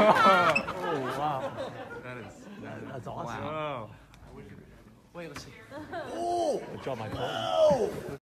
oh wow. That is that is That's awesome. Wow. Wait, let's see. Oh, I dropped my phone.